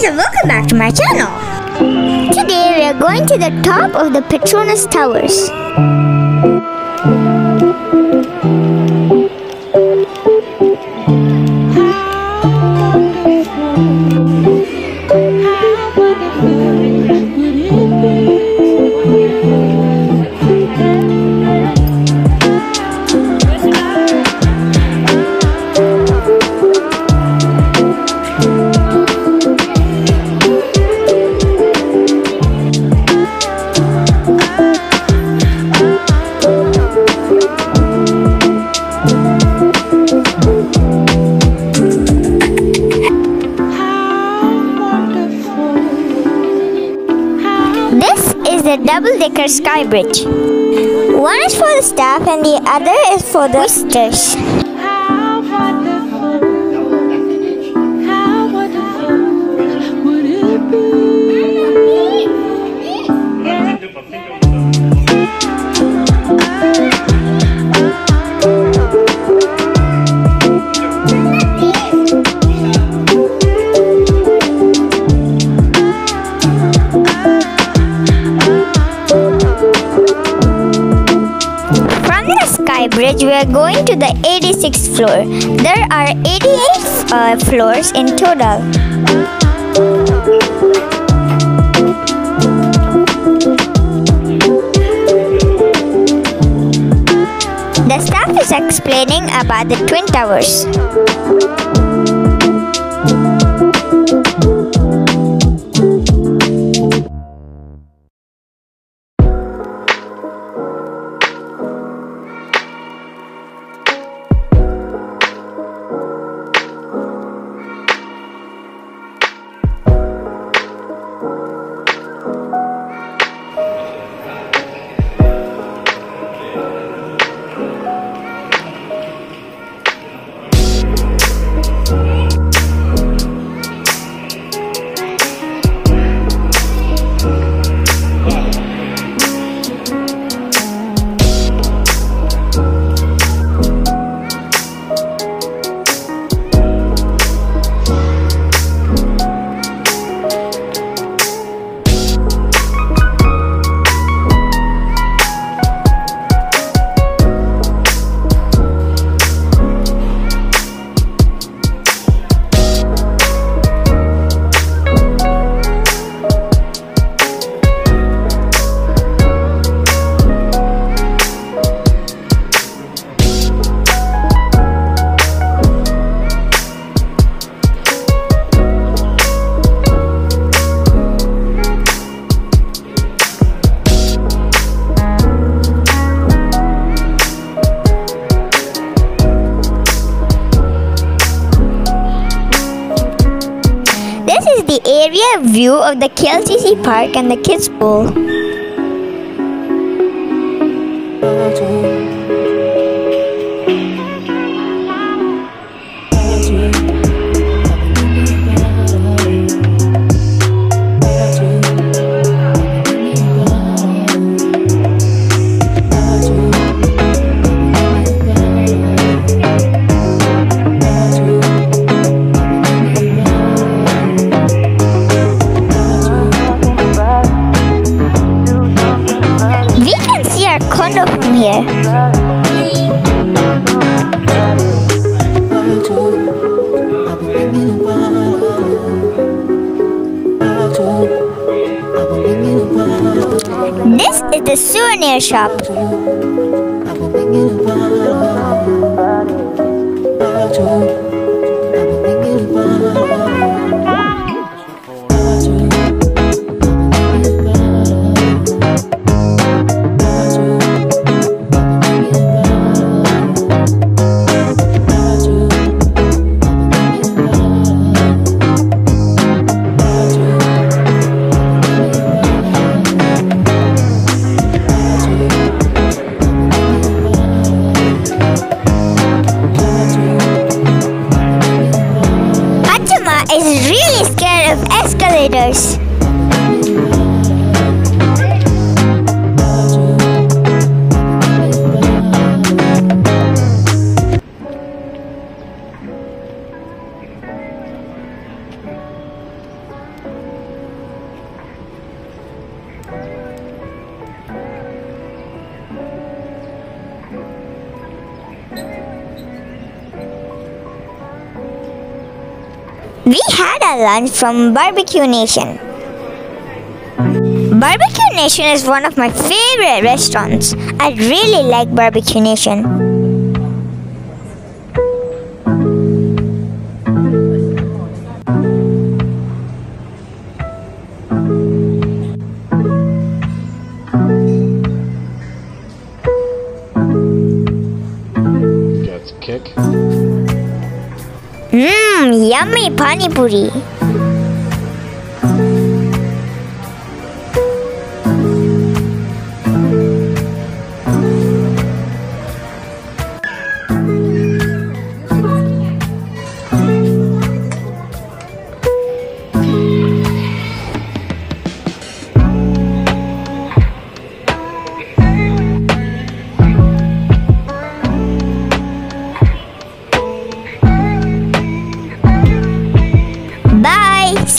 guys and welcome back to my channel. Today we are going to the top of the Petronas Towers. This is the double-decker sky bridge. One is for the staff and the other is for the visitors. Sky bridge, we are going to the 86th floor. There are 88 uh, floors in total. The staff is explaining about the Twin Towers. Is the area view of the KLCC Park and the kids pool. The souvenir shop. Is really scared of escalators. We had a lunch from Barbeque Nation. Barbeque Nation is one of my favorite restaurants. I really like Barbeque Nation. Mmm, yummy pani puri.